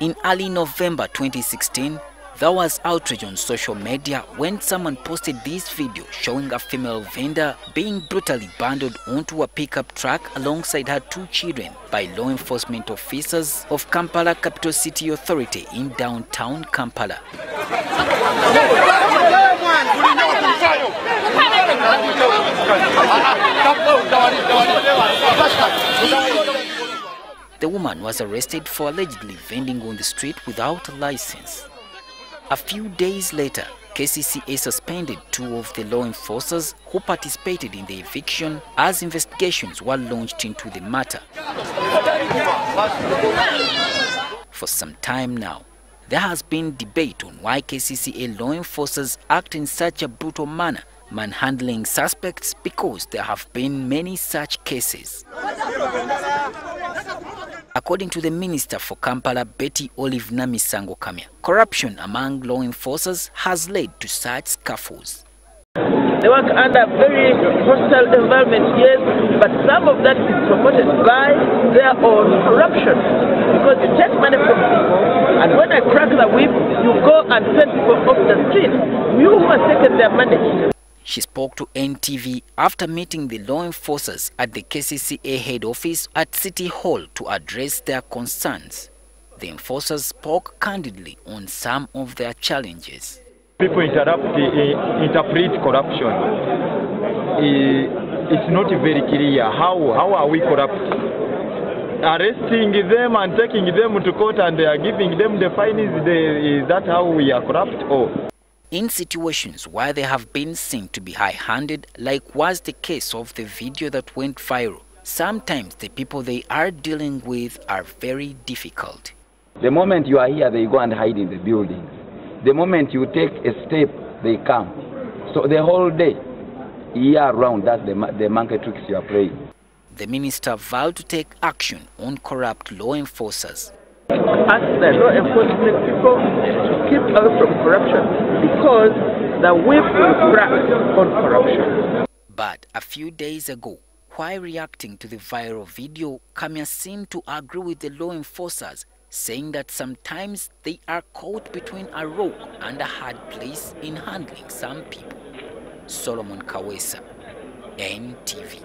In early November 2016, there was outrage on social media when someone posted this video showing a female vendor being brutally bundled onto a pickup truck alongside her two children by law enforcement officers of Kampala Capital City Authority in downtown Kampala. The woman was arrested for allegedly vending on the street without a license. A few days later, KCCA suspended two of the law enforcers who participated in the eviction as investigations were launched into the matter. For some time now, there has been debate on why KCCA law enforcers act in such a brutal manner, manhandling suspects because there have been many such cases. According to the Minister for Kampala, Beti Olive Namisango Kamya, corruption among law enforcers has led to such scuffles. They work under very hostile environment, yes, but some of that is promoted by their own corruption. Because you take money from people, and when I crack the whip, you go and send people off the street. You who have taken their money. She spoke to NTV after meeting the law enforcers at the KCCA head office at City Hall to address their concerns. The enforcers spoke candidly on some of their challenges. People interrupt, uh, interpret corruption. Uh, it's not very clear. How, how are we corrupt? Arresting them and taking them to court and they are giving them the fines, is that how we are corrupt? Or in situations where they have been seen to be high-handed, like was the case of the video that went viral. Sometimes the people they are dealing with are very difficult. The moment you are here, they go and hide in the buildings. The moment you take a step, they come. So the whole day, year round, that's the, the monkey tricks you are playing. The minister vowed to take action on corrupt law enforcers ask the law enforcement people to keep away from corruption because the whip will crack on corruption. But a few days ago, while reacting to the viral video, Kamya seemed to agree with the law enforcers, saying that sometimes they are caught between a rock and a hard place in handling some people. Solomon Kawesa, NTV.